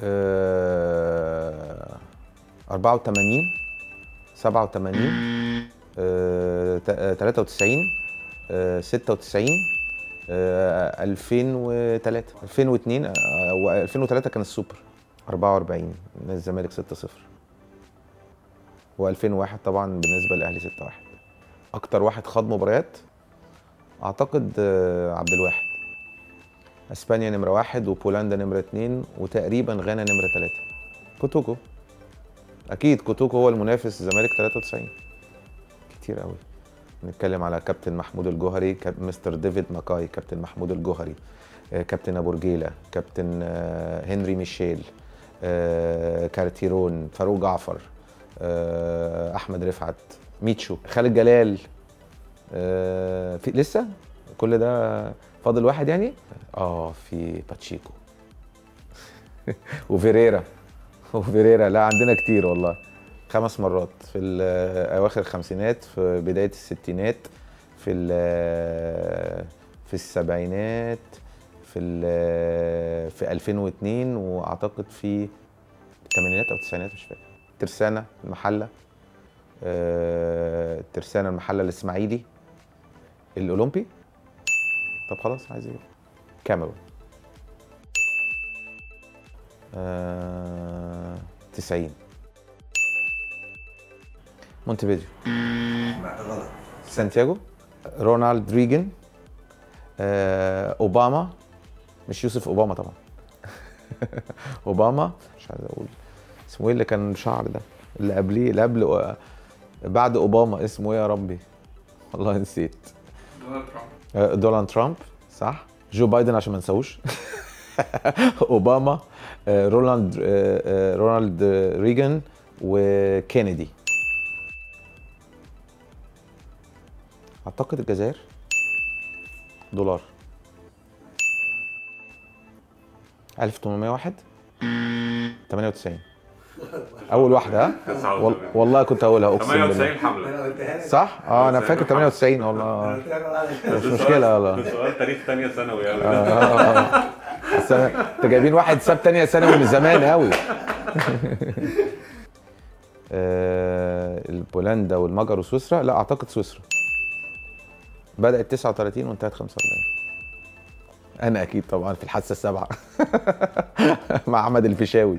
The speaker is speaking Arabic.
آه 84 87 آه تا- 93 آه 96 آه 2003 2002 آه و 2003 كان السوبر 44 نادي الزمالك 6-0 و2001 طبعا بالنسبة للاهلي 6-1 أكتر واحد خاض مباريات أعتقد آه، عبد الواحد. إسبانيا نمرة واحد وبولندا نمرة اتنين وتقريبا غانا نمرة ثلاثة كوتوكو. أكيد كوتوكو هو المنافس الزمالك 93 كتير قوي. نتكلم على كابتن محمود الجوهري كاب مستر ديفيد ماكاي كابتن محمود الجوهري. آه، كابتن أبو رجيلة كابتن آه، هنري ميشيل آه، كارتيرون فاروق جعفر أحمد رفعت ميتشو خالد جلال لسه؟ كل ده فاضل واحد يعني؟ آه في باتشيكو. وفيريرا. وفيريرا لا عندنا كتير والله. خمس مرات. في ال- أواخر الخمسينات في بداية الستينات في ال- في السبعينات في ال- في 2002 وأعتقد في الثمانينات أو التسعينات مش فاكر. ترسانة المحلة آه، ترسانة المحلة الإسماعيلي الأولمبي. طب خلاص عايز إيه؟ كاميرون آه 90 مونتفيديو غلط سانتياغو. رونالد ريجن آه أوباما. مش يوسف أوباما طبعا. أوباما. مش عايز أقول. اسمه إيه اللي كان شعر ده؟ اللي قبليه اللي قبل بعد أوباما. اسمه إيه يا ربي؟ والله نسيت. دونالد ترامب. آه، دونالد ترامب صح؟ جو بايدن عشان ما نساوش أوباما آه، رونالد آه، آه، رونالد ريجان وكينيدي. أعتقد الجزائر. دولار. 1801 98 أول واحدة وال- والله كنت هقولها أقسم 98 بالله. حمله أنا قلتها لك صح؟ آه أنا فاكر 98 والله. مش مشكلة والله سؤال تاريخ ثانية ثانوي يعني. بس أنا- أنت جايبين واحد ساب تانية ثانوي من زمان قوي آه، بولندا والمجر وسويسرا؟ لا أعتقد سويسرا. بدأت 39 وانتهت 45 أنا أكيد طبعا في الحاسه السابعة مع أحمد الفيشاوي.